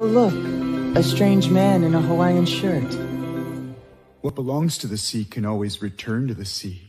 Look, a strange man in a Hawaiian shirt. What belongs to the sea can always return to the sea.